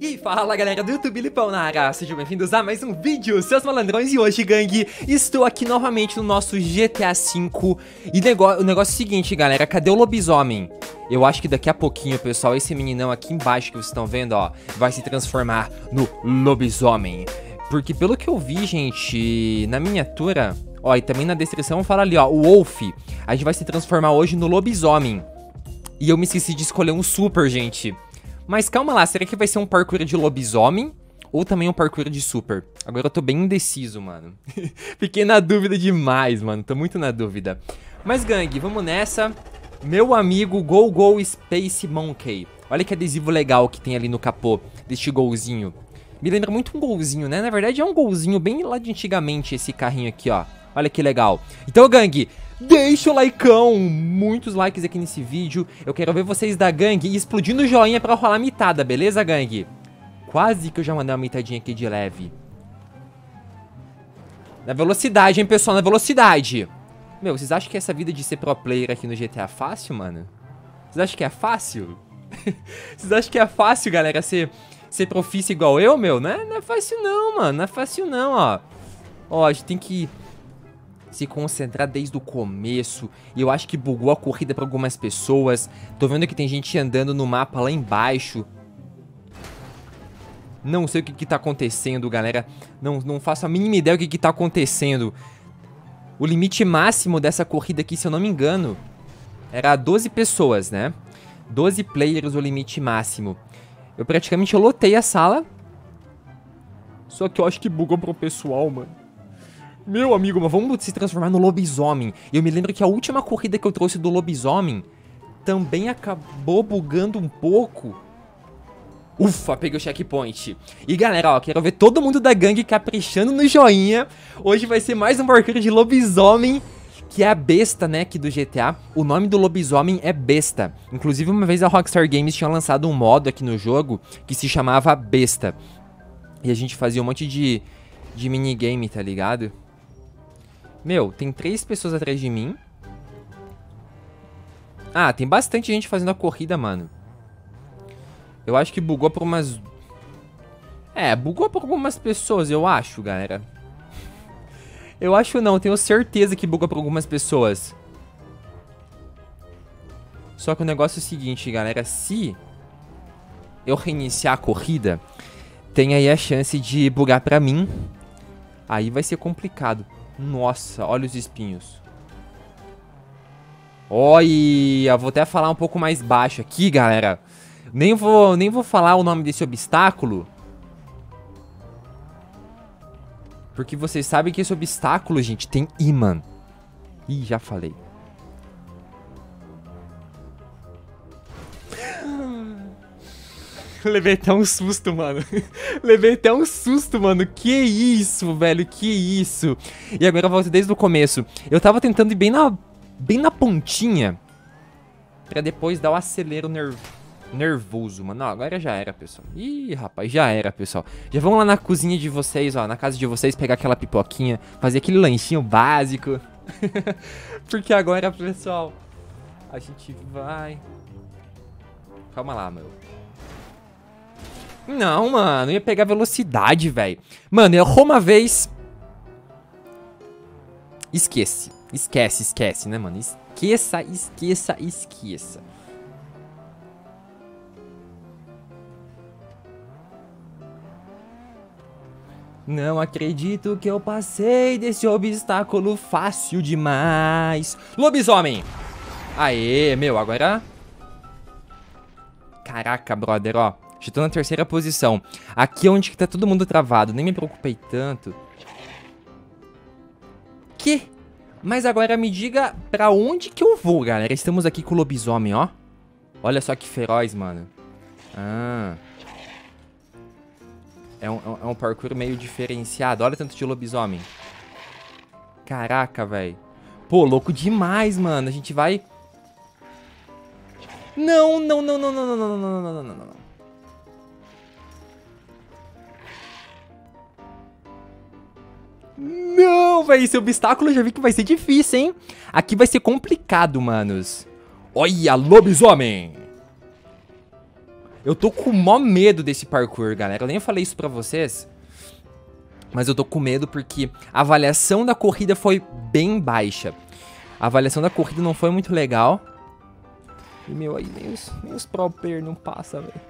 E fala galera do YouTube Lipão na área, sejam bem-vindos a mais um vídeo, seus malandrões, e hoje, gangue, estou aqui novamente no nosso GTA V E o negócio é o seguinte, galera, cadê o lobisomem? Eu acho que daqui a pouquinho, pessoal, esse meninão aqui embaixo que vocês estão vendo, ó, vai se transformar no lobisomem. Porque pelo que eu vi, gente, na miniatura, ó, e também na descrição fala ali, ó, o Wolf A gente vai se transformar hoje no lobisomem. E eu me esqueci de escolher um super, gente mas calma lá, será que vai ser um parkour de lobisomem? Ou também um parkour de super? Agora eu tô bem indeciso, mano. Fiquei na dúvida demais, mano. Tô muito na dúvida. Mas, gangue, vamos nessa. Meu amigo Go Go Space Monkey. Olha que adesivo legal que tem ali no capô deste golzinho. Me lembra muito um golzinho, né? Na verdade é um golzinho bem lá de antigamente esse carrinho aqui, ó. Olha que legal. Então, gangue, Deixa o likeão, muitos likes aqui nesse vídeo. Eu quero ver vocês da gangue explodindo o joinha pra rolar mitada, beleza, gangue? Quase que eu já mandei uma mitadinha aqui de leve. Na velocidade, hein, pessoal, na velocidade. Meu, vocês acham que essa vida de ser pro player aqui no GTA é fácil, mano? Vocês acham que é fácil? vocês acham que é fácil, galera, ser, ser profício igual eu, meu? Não é, não é fácil não, mano, não é fácil não, ó. Ó, a gente tem que se concentrar desde o começo. E eu acho que bugou a corrida para algumas pessoas. Tô vendo que tem gente andando no mapa lá embaixo. Não sei o que, que tá acontecendo, galera. Não, não faço a mínima ideia do que, que tá acontecendo. O limite máximo dessa corrida aqui, se eu não me engano, era 12 pessoas, né? 12 players o limite máximo. Eu praticamente lotei a sala. Só que eu acho que bugou pro pessoal, mano. Meu amigo, mas vamos se transformar no lobisomem. Eu me lembro que a última corrida que eu trouxe do lobisomem também acabou bugando um pouco. Ufa, peguei o checkpoint. E galera, ó, quero ver todo mundo da gangue caprichando no joinha. Hoje vai ser mais um parkour de lobisomem, que é a besta, né, aqui do GTA. O nome do lobisomem é Besta. Inclusive, uma vez a Rockstar Games tinha lançado um modo aqui no jogo que se chamava Besta. E a gente fazia um monte de, de minigame, tá ligado? Meu, tem três pessoas atrás de mim. Ah, tem bastante gente fazendo a corrida, mano. Eu acho que bugou por umas... É, bugou por algumas pessoas, eu acho, galera. Eu acho não, tenho certeza que bugou por algumas pessoas. Só que o negócio é o seguinte, galera. Se eu reiniciar a corrida, tem aí a chance de bugar pra mim. Aí vai ser complicado. Nossa, olha os espinhos. Olha, vou até falar um pouco mais baixo aqui, galera. Nem vou, nem vou falar o nome desse obstáculo. Porque vocês sabem que esse obstáculo, gente, tem imã. Ih, já falei. Levei até um susto, mano. Levei até um susto, mano. Que isso, velho. Que isso. E agora eu volto desde o começo. Eu tava tentando ir bem na, bem na pontinha. Pra depois dar o acelero nerv nervoso, mano. Não, agora já era, pessoal. Ih, rapaz, já era, pessoal. Já vamos lá na cozinha de vocês, ó. Na casa de vocês, pegar aquela pipoquinha. Fazer aquele lanchinho básico. Porque agora, pessoal, a gente vai... Calma lá, meu. Não, mano, ia pegar velocidade, velho. Mano, errou uma vez. Esquece. Esquece, esquece, né, mano? Esqueça, esqueça, esqueça. Não acredito que eu passei desse obstáculo fácil demais. Lobisomem! Aê, meu, agora... Caraca, brother, ó. Já tô na terceira posição. Aqui é onde que tá todo mundo travado. Nem me preocupei tanto. Que? Mas agora me diga pra onde que eu vou, galera. Estamos aqui com o lobisomem, ó. Olha só que feroz, mano. Ah. É um, é um parkour meio diferenciado. Olha tanto de lobisomem. Caraca, velho. Pô, louco demais, mano. A gente vai... Não, não, não, não, não, não, não, não, não, não, não, não. Não, velho, esse obstáculo eu já vi que vai ser difícil, hein? Aqui vai ser complicado, manos. Olha, lobisomem! Eu tô com mó medo desse parkour, galera. Eu nem falei isso pra vocês. Mas eu tô com medo porque a avaliação da corrida foi bem baixa. A avaliação da corrida não foi muito legal. E, meu, aí nem os, nem os pro player não passa, velho.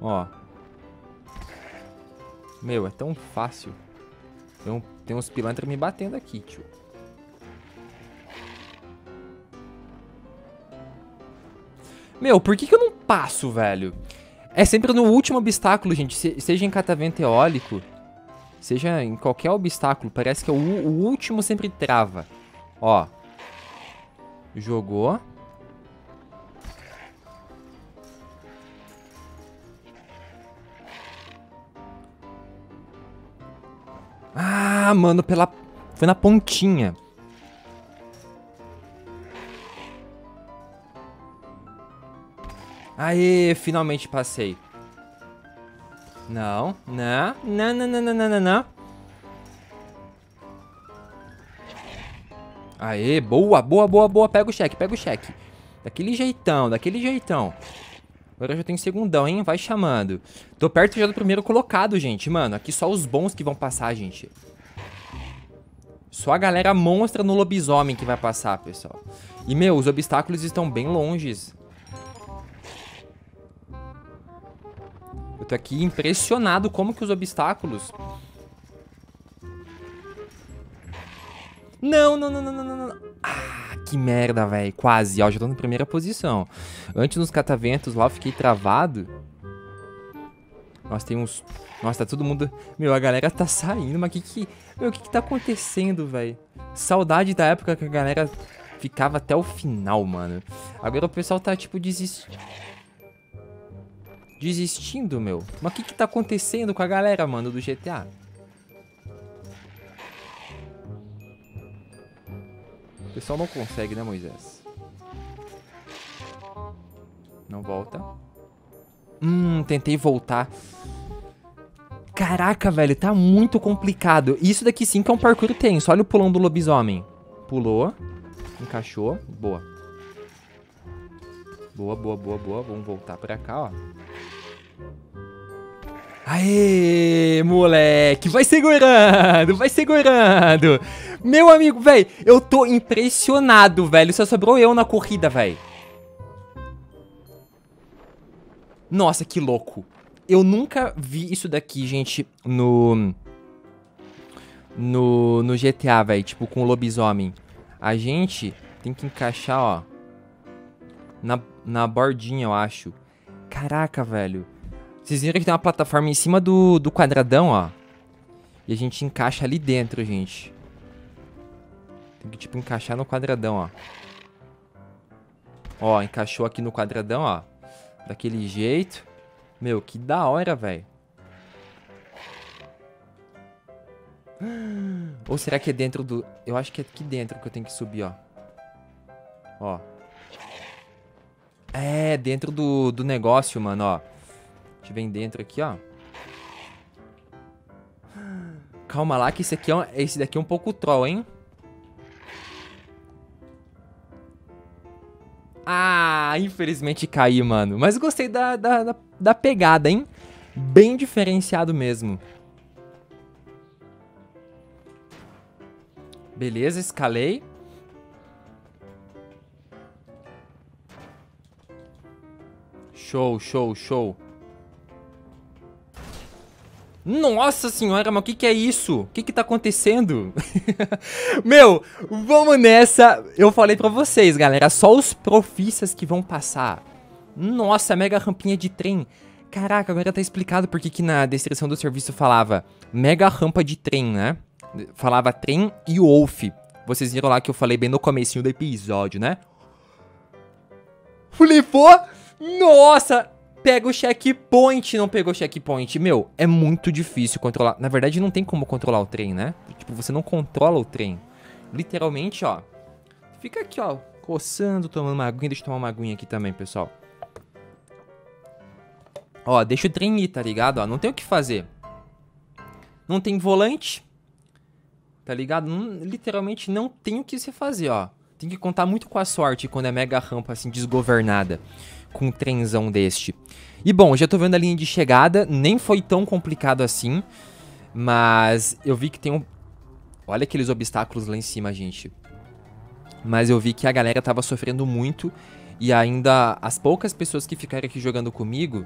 Ó. Meu, é tão fácil. Tem, um, tem uns pilantras me batendo aqui, tio. Meu, por que, que eu não passo, velho? É sempre no último obstáculo, gente. Se, seja em catavento eólico, seja em qualquer obstáculo. Parece que é o, o último sempre trava. Ó. Jogou. Ah, mano, pela... Foi na pontinha. Aê, finalmente passei. Não, não, não, não, não, não, não, não. Aê, boa, boa, boa, boa. Pega o cheque, pega o cheque. Daquele jeitão, daquele jeitão. Agora eu já tenho segundão, hein? Vai chamando. Tô perto já do primeiro colocado, gente. Mano, aqui só os bons que vão passar, gente. Só a galera monstra no lobisomem que vai passar, pessoal. E, meu, os obstáculos estão bem longes. tô aqui impressionado como que os obstáculos... Não, não, não, não, não, não. Ah, que merda, velho. Quase. Ó, já tô na primeira posição. Antes nos cataventos lá eu fiquei travado. Nossa, tem uns... Nossa, tá todo mundo... Meu, a galera tá saindo, mas que que... Meu, o que que tá acontecendo, velho? Saudade da época que a galera ficava até o final, mano. Agora o pessoal tá, tipo, desistindo desistindo, meu. Mas o que que tá acontecendo com a galera, mano, do GTA? O pessoal não consegue, né, Moisés? Não volta. Hum, tentei voltar. Caraca, velho, tá muito complicado. Isso daqui sim que é um parkour tenso. Olha o pulão do lobisomem. Pulou. Encaixou. Boa. Boa, boa, boa, boa. Vamos voltar pra cá, ó. Aê, moleque, vai segurando, vai segurando. Meu amigo, velho, eu tô impressionado, velho. Só sobrou eu na corrida, velho. Nossa, que louco. Eu nunca vi isso daqui, gente, no... No, no GTA, velho, tipo, com o lobisomem. A gente tem que encaixar, ó, na, na bordinha, eu acho. Caraca, velho. Vocês viram que tem uma plataforma em cima do, do quadradão, ó. E a gente encaixa ali dentro, gente. Tem que, tipo, encaixar no quadradão, ó. Ó, encaixou aqui no quadradão, ó. Daquele jeito. Meu, que da hora, velho. Ou será que é dentro do... Eu acho que é aqui dentro que eu tenho que subir, ó. Ó. É, dentro do, do negócio, mano, ó. A gente vem dentro aqui, ó. Calma lá que esse, aqui é, esse daqui é um pouco troll, hein? Ah, infelizmente caí, mano. Mas gostei da, da, da, da pegada, hein? Bem diferenciado mesmo. Beleza, escalei. Show, show, show. Nossa senhora, mas o que, que é isso? O que que tá acontecendo? Meu, vamos nessa. Eu falei pra vocês, galera, só os profissas que vão passar. Nossa, mega rampinha de trem. Caraca, agora tá explicado porque que na descrição do serviço falava mega rampa de trem, né? Falava trem e Wolf. Vocês viram lá que eu falei bem no comecinho do episódio, né? Flipou? Nossa! Pega o checkpoint, não pegou o checkpoint. Meu, é muito difícil controlar. Na verdade, não tem como controlar o trem, né? Tipo, você não controla o trem. Literalmente, ó. Fica aqui, ó, coçando, tomando uma aguinha. Deixa eu tomar uma aguinha aqui também, pessoal. Ó, deixa o trem ir, tá ligado? Ó, não tem o que fazer. Não tem volante. Tá ligado? Não, literalmente não tem o que se fazer, ó. Tem que contar muito com a sorte quando é mega rampa, assim, desgovernada. Com um trenzão deste. E bom, já tô vendo a linha de chegada, nem foi tão complicado assim, mas eu vi que tem um... Olha aqueles obstáculos lá em cima, gente. Mas eu vi que a galera tava sofrendo muito e ainda as poucas pessoas que ficaram aqui jogando comigo,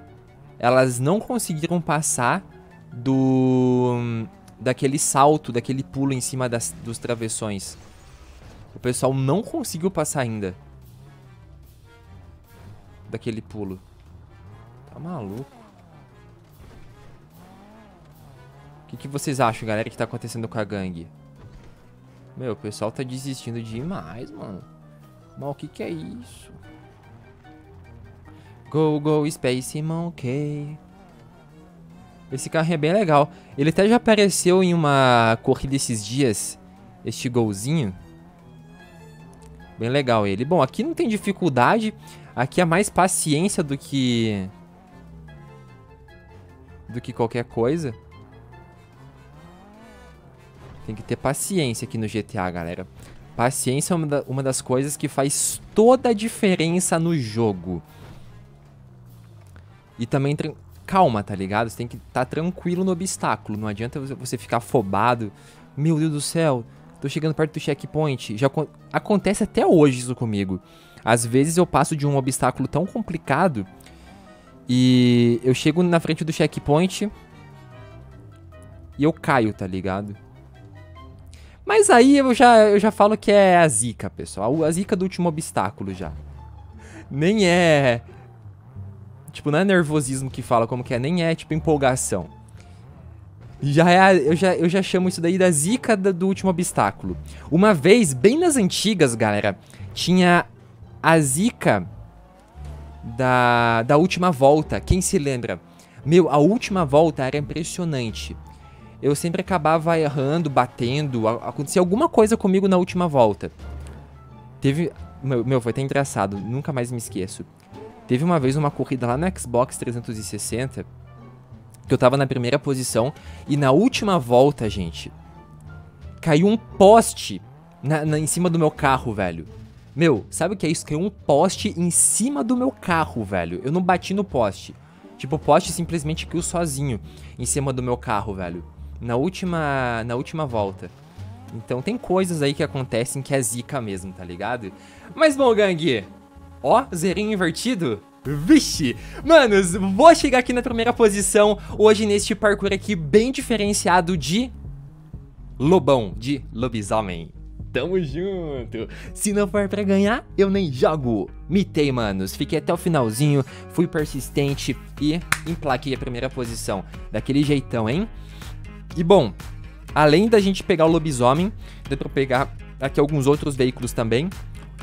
elas não conseguiram passar do daquele salto, daquele pulo em cima das, dos travessões. O pessoal não conseguiu passar ainda. Daquele pulo. Tá maluco. O que, que vocês acham, galera, que tá acontecendo com a gangue? Meu, o pessoal tá desistindo demais, mano. Mas o que que é isso? Go, go, Space Monkey. Esse carro é bem legal. Ele até já apareceu em uma corrida esses dias. Este golzinho. Bem legal ele. Bom, aqui não tem dificuldade. Aqui é mais paciência do que... Do que qualquer coisa. Tem que ter paciência aqui no GTA, galera. Paciência é uma, da, uma das coisas que faz toda a diferença no jogo. E também calma, tá ligado? Você tem que estar tá tranquilo no obstáculo. Não adianta você ficar afobado. Meu Deus do céu, tô chegando perto do checkpoint. Já acontece até hoje isso comigo. Às vezes eu passo de um obstáculo tão complicado e eu chego na frente do checkpoint e eu caio, tá ligado? Mas aí eu já, eu já falo que é a zica, pessoal. A zica do último obstáculo já. Nem é Tipo, não é nervosismo que fala como que é, nem é, tipo, empolgação. Já é, eu, já, eu já chamo isso daí da zica do último obstáculo. Uma vez, bem nas antigas, galera, tinha a zica da, da última volta. Quem se lembra? Meu, a última volta era impressionante. Eu sempre acabava errando, batendo, acontecia alguma coisa comigo na última volta. Teve... Meu, meu, foi até engraçado, nunca mais me esqueço. Teve uma vez uma corrida lá no Xbox 360 que eu tava na primeira posição e na última volta, gente, caiu um poste na, na, em cima do meu carro, velho. Meu, sabe o que é isso? Caiu um poste em cima do meu carro, velho. Eu não bati no poste. Tipo, o poste simplesmente caiu sozinho em cima do meu carro, velho. Na última, na última volta. Então tem coisas aí que acontecem que é zica mesmo, tá ligado? Mas bom, gangue, Ó, zerinho invertido. Vixe! Manos, vou chegar aqui na primeira posição hoje neste parkour aqui bem diferenciado de lobão, de lobisomem. Tamo junto! Se não for pra ganhar, eu nem jogo. Mitei, manos. Fiquei até o finalzinho, fui persistente e emplaquei a primeira posição. Daquele jeitão, hein? E bom, além da gente pegar o lobisomem, deu pra pegar aqui alguns outros veículos também.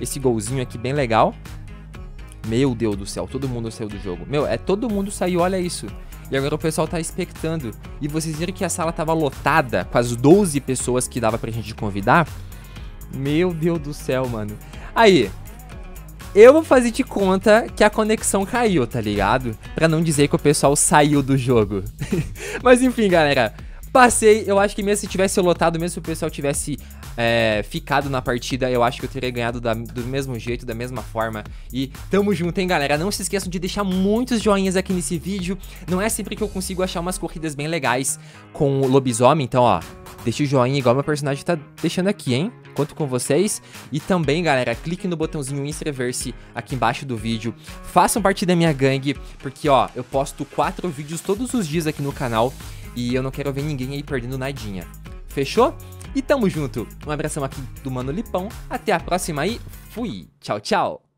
Esse golzinho aqui bem legal. Meu Deus do céu, todo mundo saiu do jogo. Meu, é todo mundo saiu, olha isso. E agora o pessoal tá expectando. E vocês viram que a sala tava lotada com as 12 pessoas que dava pra gente convidar? Meu Deus do céu, mano. Aí, eu vou fazer de conta que a conexão caiu, tá ligado? Pra não dizer que o pessoal saiu do jogo. Mas enfim, galera. Passei, eu acho que mesmo se tivesse lotado, mesmo se o pessoal tivesse é, ficado na partida, eu acho que eu teria ganhado da, do mesmo jeito, da mesma forma. E tamo junto, hein, galera? Não se esqueçam de deixar muitos joinhas aqui nesse vídeo. Não é sempre que eu consigo achar umas corridas bem legais com o lobisomem, então, ó, deixa o joinha igual meu personagem tá deixando aqui, hein? Conto com vocês. E também, galera, clique no botãozinho inscrever-se aqui embaixo do vídeo. Façam parte da minha gangue, porque, ó, eu posto quatro vídeos todos os dias aqui no canal e eu não quero ver ninguém aí perdendo nadinha. Fechou? E tamo junto. Um abração aqui do Mano Lipão. Até a próxima aí. Fui. Tchau, tchau.